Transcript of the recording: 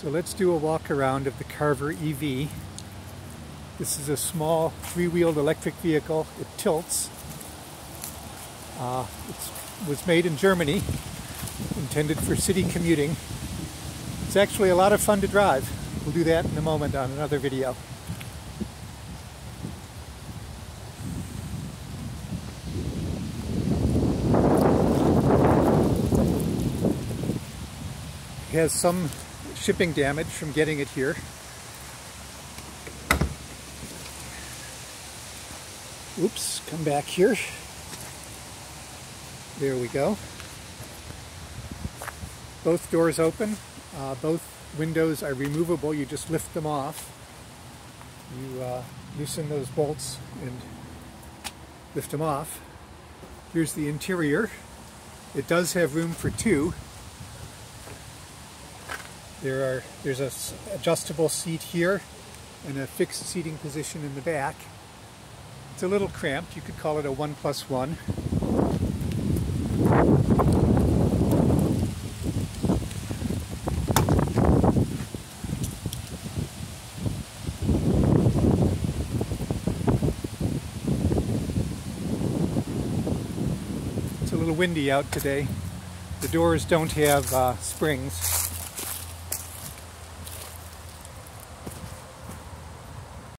So let's do a walk around of the Carver EV. This is a small three-wheeled electric vehicle. It tilts. Uh, it was made in Germany, intended for city commuting. It's actually a lot of fun to drive. We'll do that in a moment on another video. It has some shipping damage from getting it here. Oops, come back here. There we go. Both doors open. Uh, both windows are removable. You just lift them off. You uh, loosen those bolts and lift them off. Here's the interior. It does have room for two. There are there's a adjustable seat here and a fixed seating position in the back. It's a little cramped. You could call it a one plus one. It's a little windy out today. The doors don't have uh, springs,